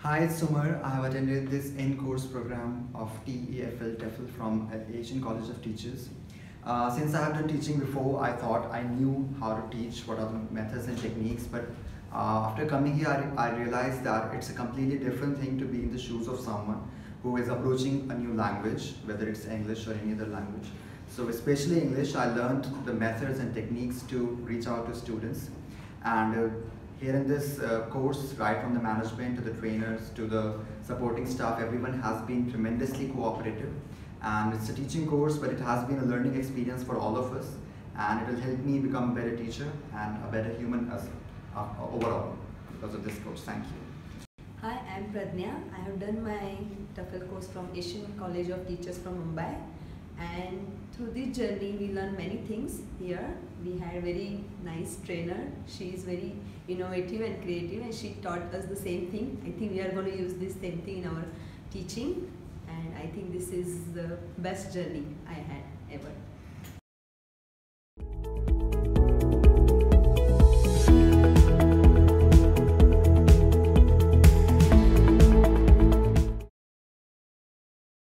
Hi, it's Sumar. I have attended this in-course program of TEFL TEFL from Asian College of Teachers. Uh, since I have done teaching before, I thought I knew how to teach, what are the methods and techniques, but uh, after coming here, I, I realized that it's a completely different thing to be in the shoes of someone who is approaching a new language, whether it's English or any other language. So especially English, I learned the methods and techniques to reach out to students. And uh, here in this uh, course, right from the management to the trainers to the supporting staff, everyone has been tremendously cooperative. And it's a teaching course, but it has been a learning experience for all of us. And it will help me become a better teacher and a better human as, uh, overall because of this course. Thank you. Hi, I'm Pradnya. I have done my TEFL course from Asian College of Teachers from Mumbai. And through this journey, we learn many things here. We had a very nice trainer. She is very innovative and creative and she taught us the same thing. I think we are going to use this same thing in our teaching and I think this is the best journey I had.